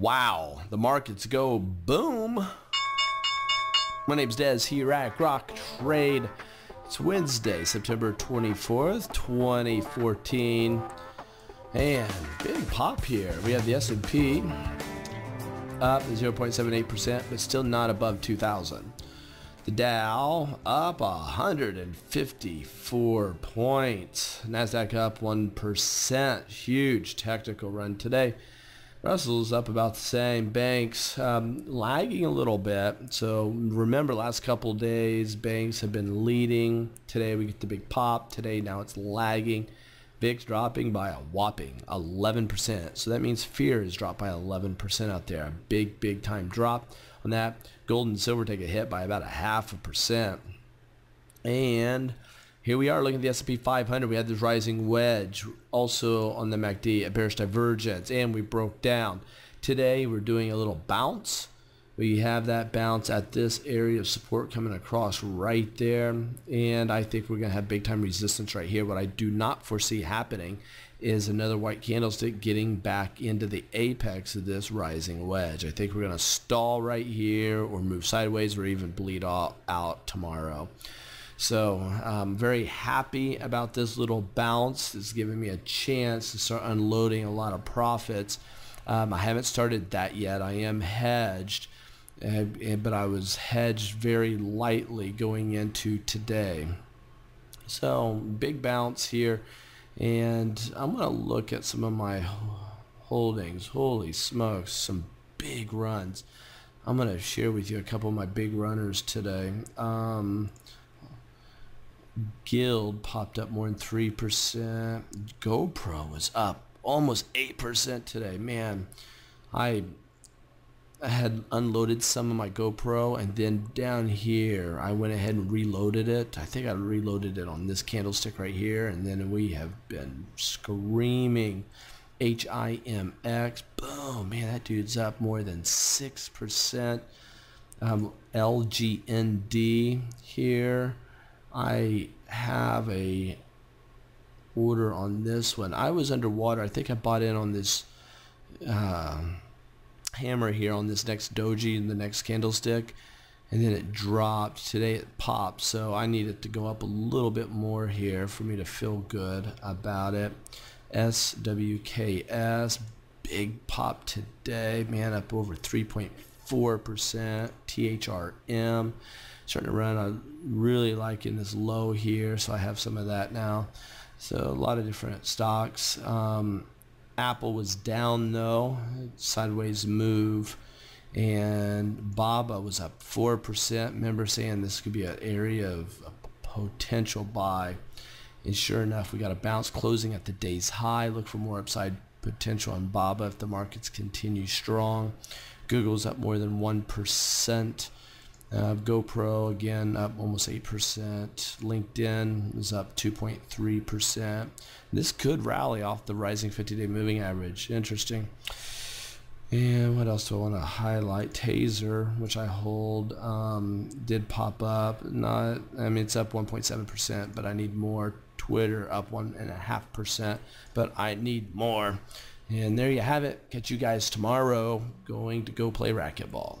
Wow, the markets go boom. My name's Des here at Grok Trade. It's Wednesday, September 24th, 2014. And big pop here. We have the S&P up 0.78%, but still not above 2,000. The Dow up 154 points. Nasdaq up 1%. Huge technical run today. Russell's up about the same. Banks um, lagging a little bit. So remember, last couple days, banks have been leading. Today we get the big pop. Today now it's lagging. VIX dropping by a whopping 11%. So that means fear is dropped by 11% out there. A big, big time drop on that. Gold and silver take a hit by about a half a percent. And here we are looking at the S&P 500. We had this rising wedge also on the MACD, a bearish divergence, and we broke down. Today we're doing a little bounce. We have that bounce at this area of support coming across right there. And I think we're going to have big time resistance right here. What I do not foresee happening is another white candlestick getting back into the apex of this rising wedge. I think we're going to stall right here or move sideways or even bleed all out tomorrow. So I'm very happy about this little bounce. It's giving me a chance to start unloading a lot of profits. Um, I haven't started that yet. I am hedged, uh, but I was hedged very lightly going into today. So big bounce here. And I'm going to look at some of my holdings. Holy smokes, some big runs. I'm going to share with you a couple of my big runners today. Um, Guild popped up more than 3%. GoPro was up almost 8% today. Man, I I had unloaded some of my GoPro and then down here I went ahead and reloaded it. I think I reloaded it on this candlestick right here and then we have been screaming HIMX. Boom, man, that dude's up more than 6%. Um, LGND here. I have a order on this one. I was underwater. I think I bought in on this uh, hammer here on this next doji and the next candlestick and then it dropped today it popped so I need it to go up a little bit more here for me to feel good about it SWKS big pop today man up over 3.4% THRM starting to run. I'm really liking this low here, so I have some of that now. So a lot of different stocks. Um, Apple was down though, sideways move. And Baba was up 4%. Remember saying this could be an area of potential buy. And sure enough, we got a bounce closing at the day's high. Look for more upside potential on Baba if the markets continue strong. Google's up more than 1%. Uh, GoPro again up almost 8%. LinkedIn is up 2.3%. This could rally off the rising 50-day moving average. Interesting. And what else do I want to highlight? Taser, which I hold, um, did pop up. Not, I mean, it's up 1.7%, but I need more. Twitter up 1.5%, but I need more. And there you have it. Catch you guys tomorrow going to go play racquetball.